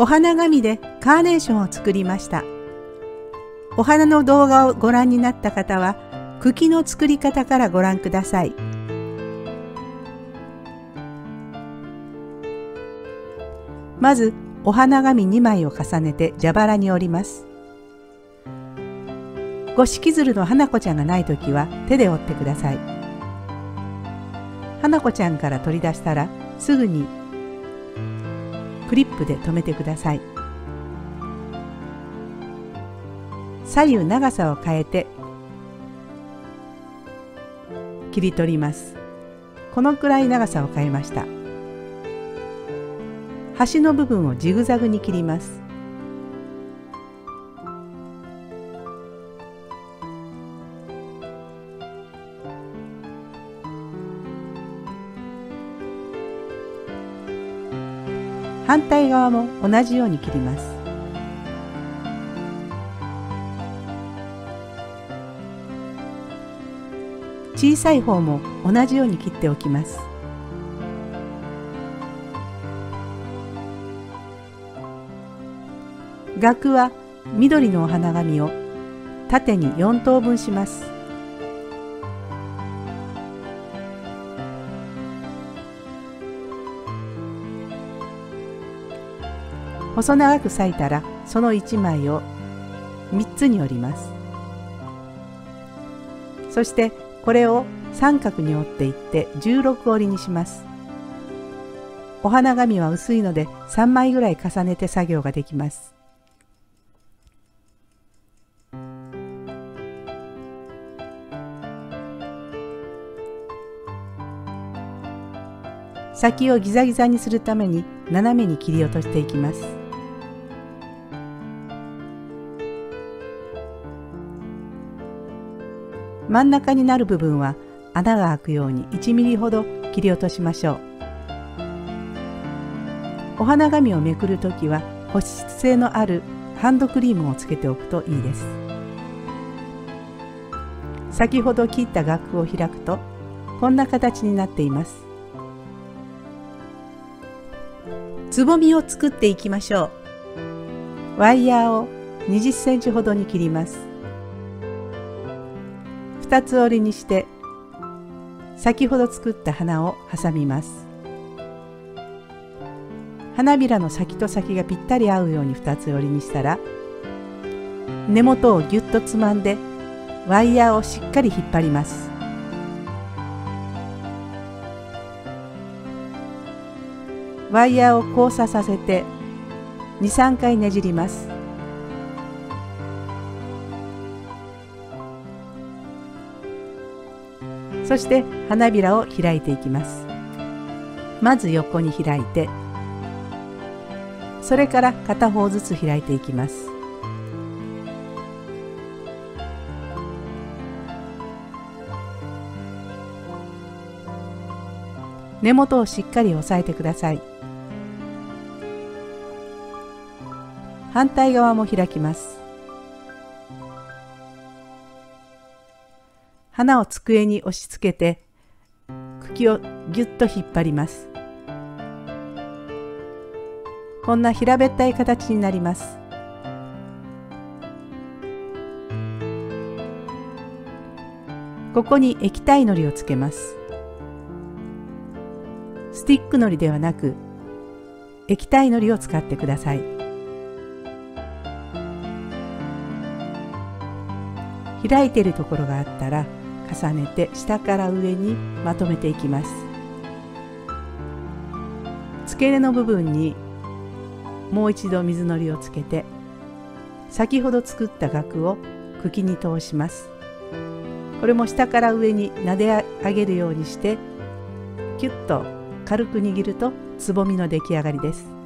お花紙でカーネーションを作りました。お花の動画をご覧になった方は、茎の作り方からご覧ください。まず、お花紙2枚を重ねて蛇腹に折ります。五色鶴の花子ちゃんがないときは手で折ってください。花子ちゃんから取り出したらすぐにクリップで留めてください。左右長さを変えて切り取ります。このくらい長さを変えました。端の部分をジグザグに切ります。反対側も同じように切ります。小さい方も同じように切っておきます。額は緑のお花紙を縦に4等分します。細長く裂いたらその1枚を3つに折ります。そしてこれを三角に折っていって16折りにします。お花紙は薄いので3枚ぐらい重ねて作業ができます。先をギザギザにするために斜めに切り落としていきます。真ん中になる部分は穴が開くように1ミリほど切り落としましょう。お花紙をめくるときは保湿性のあるハンドクリームをつけておくといいです。先ほど切った額を開くとこんな形になっています。つぼみを作っていきましょう。ワイヤーを20センチほどに切ります。2つ折りにして先ほど作った花を挟みます。花びらの先と先がぴったり合うように2つ折りにしたら根元をぎゅっとつまんでワイヤーをしっかり引っ張ります。ワイヤーを交差させて23回ねじります。そして花びらを開いていきます。まず横に開いてそれから片方ずつ開いていきます。根元をしっかり押さえてください。反対側も開きます。花を机に押し付けて茎をぎゅっと引っ張ります。こんな平べったい形になります。ここに液体のりをつけます。スティックのりではなく液体のりを使ってください。開いているところがあったら重ねて下から上にまとめていきます。付け根の部分にもう一度水のりをつけて先ほど作った額を茎に通します。これも下から上に撫で上げるようにしてキュッと軽く握るとつぼみの出来上がりです。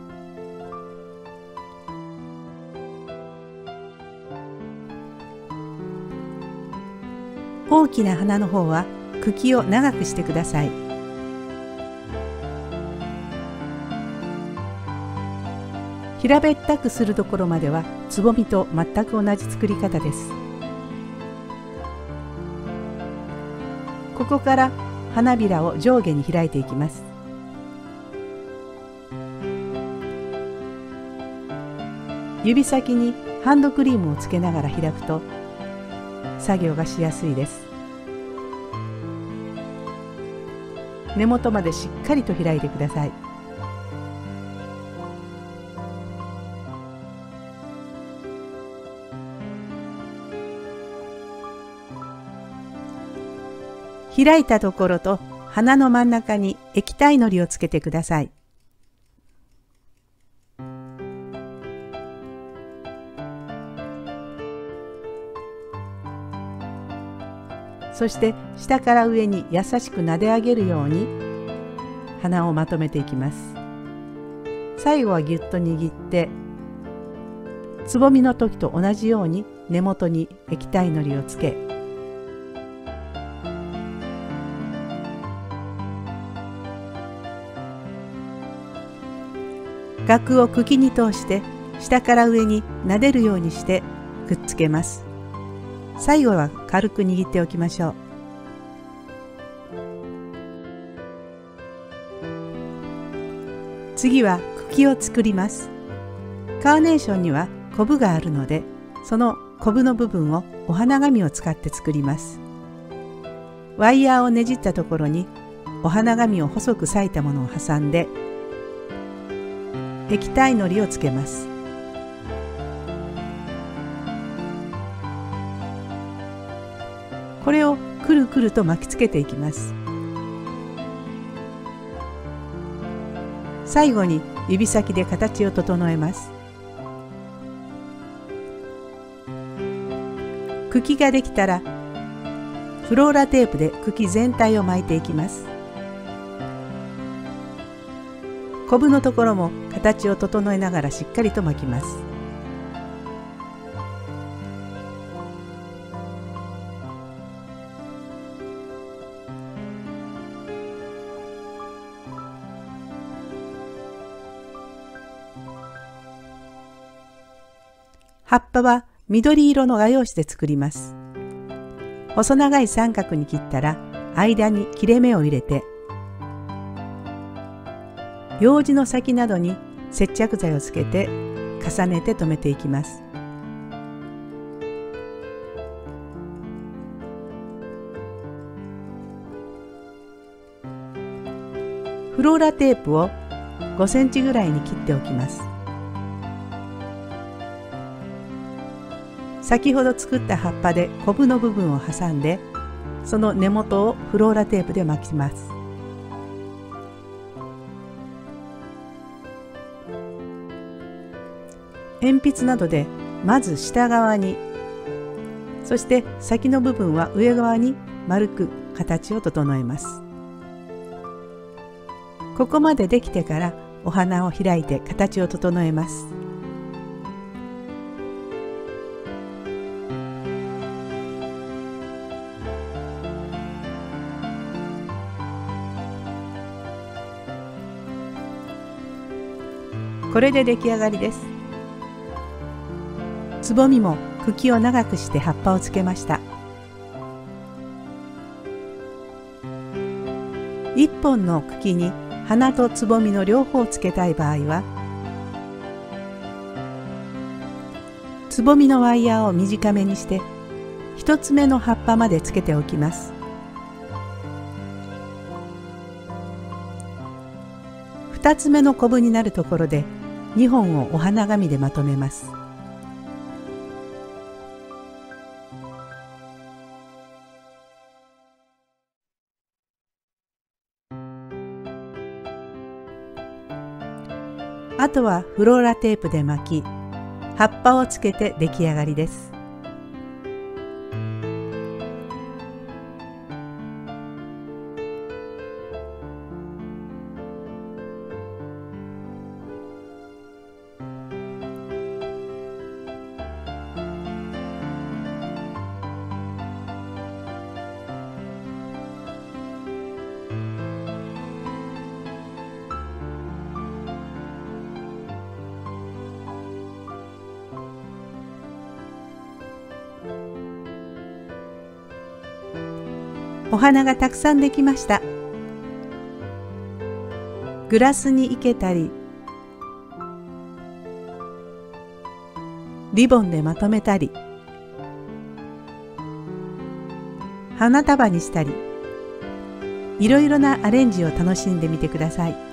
大きな花の方は茎を長くしてください。平べったくするところまではつぼみと全く同じ作り方です。ここから花びらを上下に開いていきます。指先にハンドクリームをつけながら開くと作業がしやすいです根元までしっかりと開いてください開いたところと鼻の真ん中に液体のりをつけてください。そして下から上に優しく撫で上げるように鼻をまとめていきます。最後はぎゅっと握ってつぼみの時と同じように根元に液体のりをつけ額を茎に通して下から上に撫でるようにしてくっつけます。最後は軽く握っておきましょう。次は茎を作ります。カーネーションにはコブがあるのでそのコブの部分をお花紙を使って作ります。ワイヤーをねじったところにお花紙を細く裂いたものを挟んで液体のりをつけます。これをくるくると巻きつけていきます。最後に指先で形を整えます。茎ができたらフローラテープで茎全体を巻いていきます。コブのところも形を整えながらしっかりと巻きます。葉っぱは緑色の画用紙で作ります。細長い三角に切ったら間に切れ目を入れて用紙の先などに接着剤をつけて重ねて留めていきます。フローラテープを5センチぐらいに切っておきます。先ほど作った葉っぱでコブの部分を挟んでその根元をフローラテープで巻きます。鉛筆などでまず下側にそして先の部分は上側に丸く形を整えます。ここまでできてからお花を開いて形を整えます。これで出来上がりです。つぼみも茎を長くして葉っぱをつけました。一本の茎に花とつぼみの両方をつけたい場合はつぼみのワイヤーを短めにして一つ目の葉っぱまでつけておきます。二つ目のコブになるところで2本をお花紙でまとめます。あとはフローラテープで巻き葉っぱをつけて出来上がりです。お花がたくさんできましたグラスに生けたりリボンでまとめたり花束にしたりいろいろなアレンジを楽しんでみてください。